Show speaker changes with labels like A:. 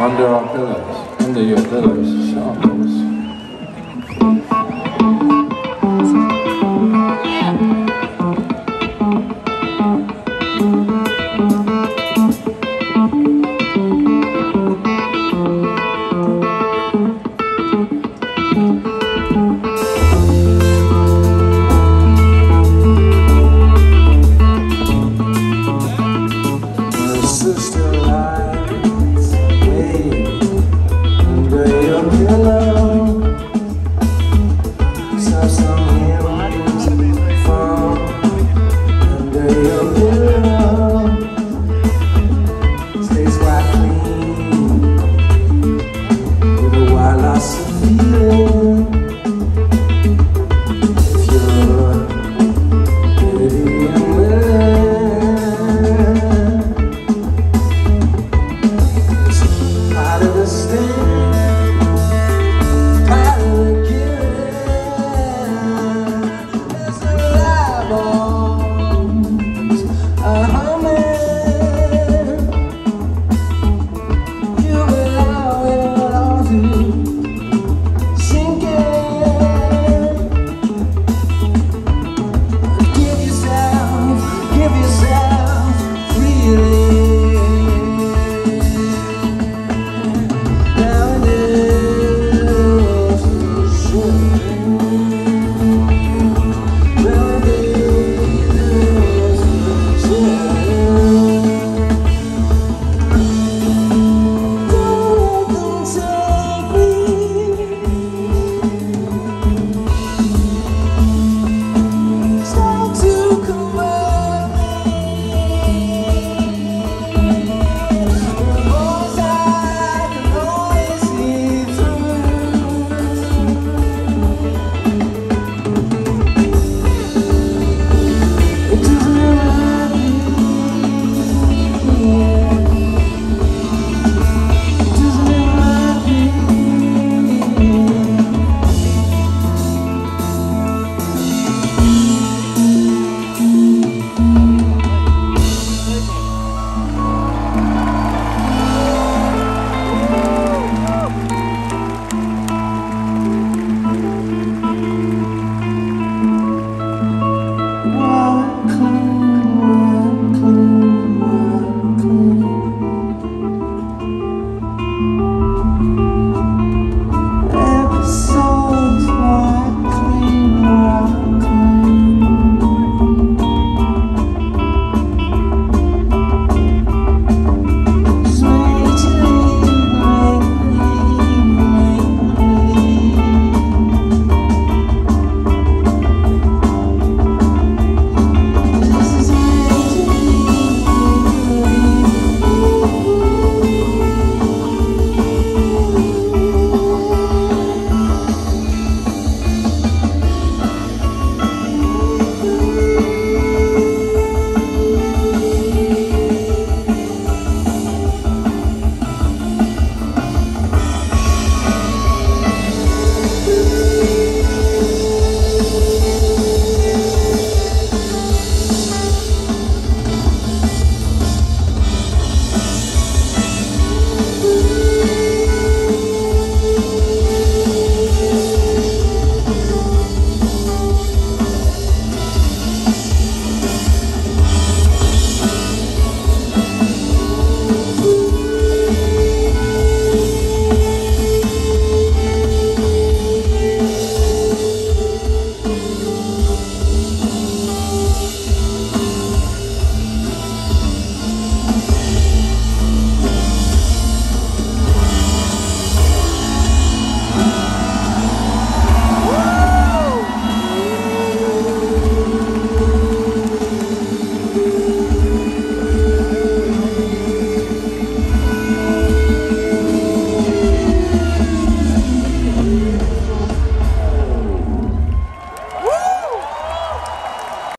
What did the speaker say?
A: under our pillows, under your pillows, shambles. Ooh.